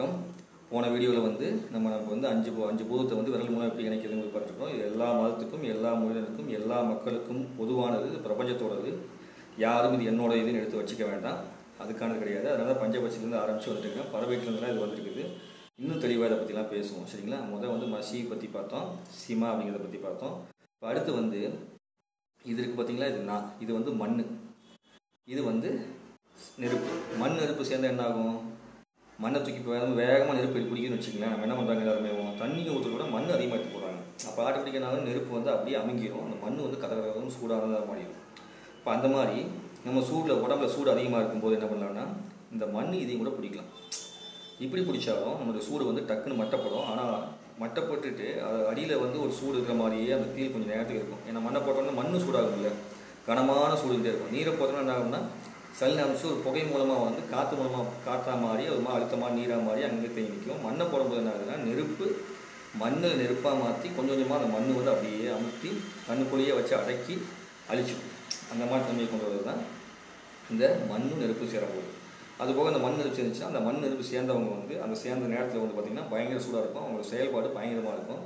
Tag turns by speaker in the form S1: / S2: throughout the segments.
S1: வணக்கம். போன வீடியோவில் வந்து நம்ம நமக்கு வந்து அஞ்சு அஞ்சு பூதத்தை வந்து விரல் மூலம் எப்படி இணைக்கிறதுன்னு பார்த்துருக்கோம். இது எல்லா மதத்துக்கும் எல்லா மொழியினருக்கும் எல்லா மக்களுக்கும் பொதுவானது பிரபஞ்சத்தோடது. யாரும் இது என்னோட இதுன்னு எடுத்து வச்சுக்க வேண்டாம். அதுக்கானது கிடையாது. அதனால் பஞ்சபட்சத்துலேருந்து ஆரம்பித்து வந்துட்டுருக்கேன். பறவைட்டிலேருந்து இது வந்திருக்குது. இன்னும் தெளிவாக இதை பற்றிலாம் பேசுவோம். சரிங்களா? முதல் வந்து மசி பற்றி பார்த்தோம். சிமா அப்படிங்கிறத பற்றி பார்த்தோம். இப்போ அடுத்து வந்து இது இருக்குது பார்த்தீங்களா இது நான் இது வந்து மண் இது வந்து நெருப்பு. மண் நெருப்பு சேர்ந்தால் என்ன ஆகும் மண்ணை தூக்கி வேகமாக வேகமாக நெருப்பு பிடிக்குன்னு வச்சுக்கலாம் நம்ம என்ன பண்ணுறாங்க எல்லாருமே? தண்ணி ஊற்ற கூட மண் அதிகமாக எடுத்து போடுறாங்க. அப்போ ஆட்டோமேட்டிக்காக நெருப்பு வந்து அப்படியே அமைங்கிடும் அந்த மண் வந்து கதகதம் சூடானதாக மாறிடும் இப்போ அந்த மாதிரி நம்ம சூடில் உடம்புல சூடு அதிகமாக இருக்கும்போது என்ன பண்ணலாம்னா இந்த மண் இதையும் கூட பிடிக்கலாம் இப்படி பிடிச்சாலும் நம்மளுடைய சூடு வந்து டக்குன்னு மட்டப்படும். ஆனால் மட்டப்பட்டுட்டு அது அடியில் வந்து ஒரு சூடு இருக்கிற மாதிரியே அந்த தீ கொஞ்சம் நேரத்துக்கு இருக்கும். ஏன்னா மண்ணை போட்டோம்னா மண் சூடாகும் இல்லை கனமான சூடு இருக்கும். நீரை போட்டோம்னா என்ன ஆகும்னா சல்லின அம்சம் ஒரு புகை மூலமாக வந்து காற்று மூலமாக காற்றா மாறி ஒரு மாதிரி அழுத்தமாக நீராக மாறி அங்கே தேங்கி நிற்கும் மண்ணை போடும்போது என்ன ஆகுதுன்னா நெருப்பு மண்ணை நெருப்பாக மாற்றி கொஞ்சம் கொஞ்சமாக அந்த மண் வந்து அப்படியே அமுத்தி தண்ணுக்குள்ளேயே வச்சு அடக்கி அழிச்சிடும். அந்த மாதிரி தன்மையை கொண்டு வரது தான் இந்த மண்ணும் நெருப்பு சேரப்போகுது. அதுபோக அந்த மண் நெருப்பு சேர்ந்துச்சுன்னா அந்த மண் நெருப்பு சேர்ந்தவங்க வந்து அந்த சேர்ந்த நேரத்தில் வந்து பார்த்திங்கன்னா பயங்கர சூடாக இருக்கும். அவங்களோட செயல்பாடு பயங்கரமாக இருக்கும்.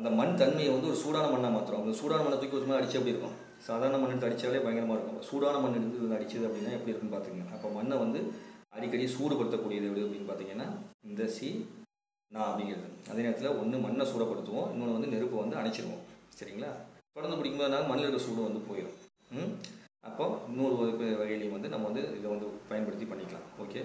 S1: அந்த மண் தன்மையை வந்து ஒரு சூடான மண்ணாக மாற்றுறோம் அந்த சூடான மண்ணை தூக்கி ஒரு அடிச்சு எப்படி இருக்கும்? சாதாரண மண் எடுத்து அடித்தாலே பயங்கரமாக இருக்கும். சூடான மண் எடுத்து அடிச்சது அப்படின்னா எப்படி இருக்குன்னு பார்த்துக்கங்க அப்போ மண்ணை வந்து அடிக்கடி சூடுபடுத்தக்கூடியது எப்படி அப்படின்னு பார்த்தீங்கன்னா இந்த சி நான் அப்படிங்கிறது. அதே நேரத்தில் ஒன்று மண்ணை சூடப்படுத்துவோம் இன்னொன்று வந்து நெருப்பை வந்து அணைச்சிடுவோம் சரிங்களா? தொடர்ந்து பிடிக்கும்போது நாங்கள் மண்ணில் இருக்க சூடு வந்து போயிடும் அப்போ இன்னொரு வகையிலையும் வந்து நம்ம வந்து இதை வந்து பயன்படுத்தி பண்ணிக்கலாம். ஓகே?